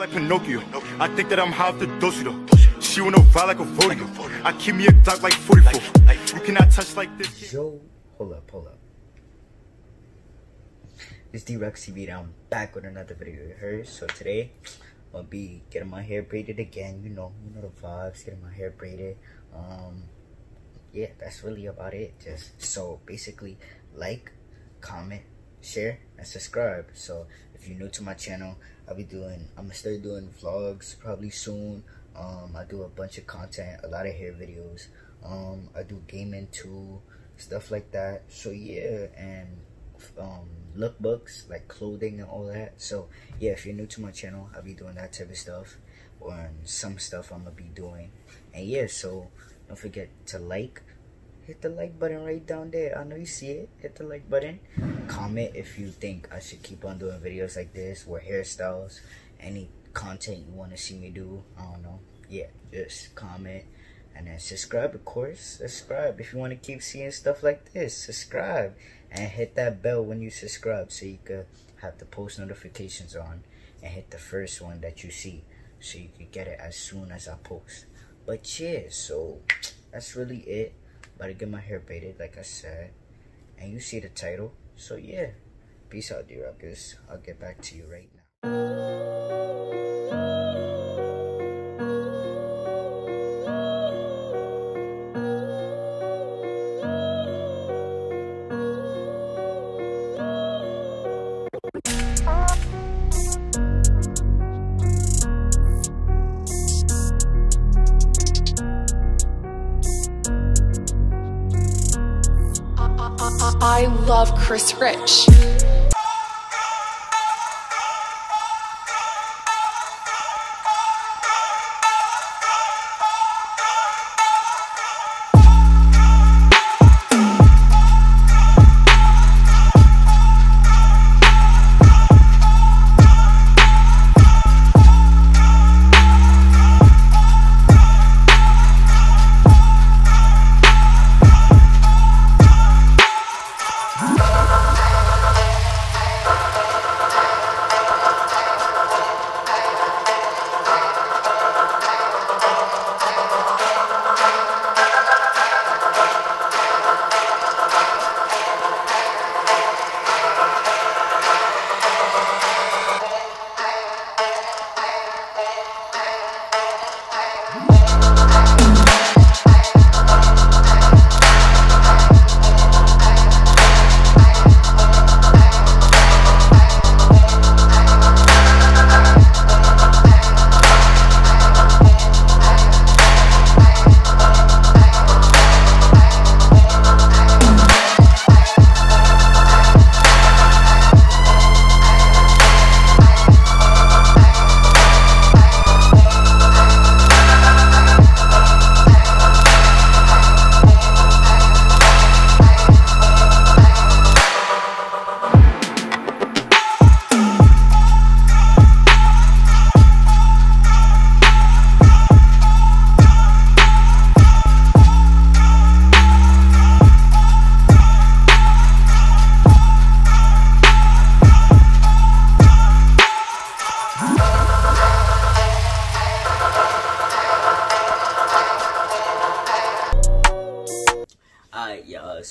like Pinocchio. I think that I'm half the Doshido. She wanna ride like a rodeo. I keep me a dog like 44. You cannot touch like this. Yo, hold up, hold up. It's DrockzTV I'm back with another video, you heard? So today, I'll be getting my hair braided again, you know, you know the vibes, getting my hair braided. Um, yeah, that's really about it. Just, so basically, like, comment, share, and subscribe. So if you're new to my channel, I'll be doing, I'm gonna start doing vlogs probably soon. Um, I do a bunch of content, a lot of hair videos. Um, I do gaming too, stuff like that. So yeah, and um, lookbooks like clothing and all that. So yeah, if you're new to my channel, I'll be doing that type of stuff, or some stuff I'm gonna be doing. And yeah, so don't forget to like, hit the like button right down there. I know you see it. Hit the like button. Comment if you think I should keep on doing videos like this or hairstyles, any content you want to see me do. I don't know. Yeah, just comment. And then subscribe, of course. Subscribe if you want to keep seeing stuff like this. Subscribe and hit that bell when you subscribe so you could have the post notifications on and hit the first one that you see so you could get it as soon as I post. But yeah, so that's really it. About to get my hair braided, like I said. And you see the title. So yeah, peace out, D-Rockers. I'll get back to you right now. I love Chris Rich.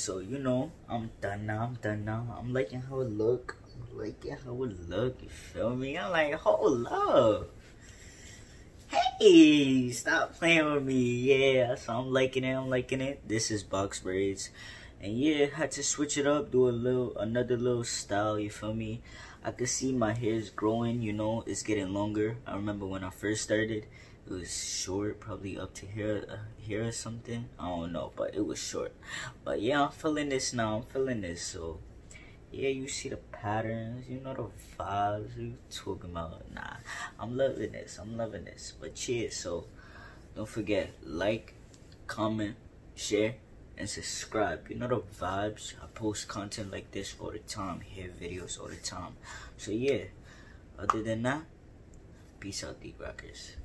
So you know, I'm done now. I'm done now. I'm liking how it look. I'm liking how it look. You feel me? I'm like, hold up. Hey, stop playing with me. Yeah, so I'm liking it. I'm liking it. This is box braids, and yeah, had to switch it up, do a little, another little style. You feel me? I could see my hair's growing. You know, it's getting longer. I remember when I first started it was short probably up to here uh, here or something i don't know but it was short but yeah i'm feeling this now i'm feeling this so yeah you see the patterns you know the vibes you talking about nah i'm loving this i'm loving this but cheers so don't forget like comment share and subscribe. You know the vibes? I post content like this all the time hair videos all the time. So yeah. Other than that peace out D Rockers.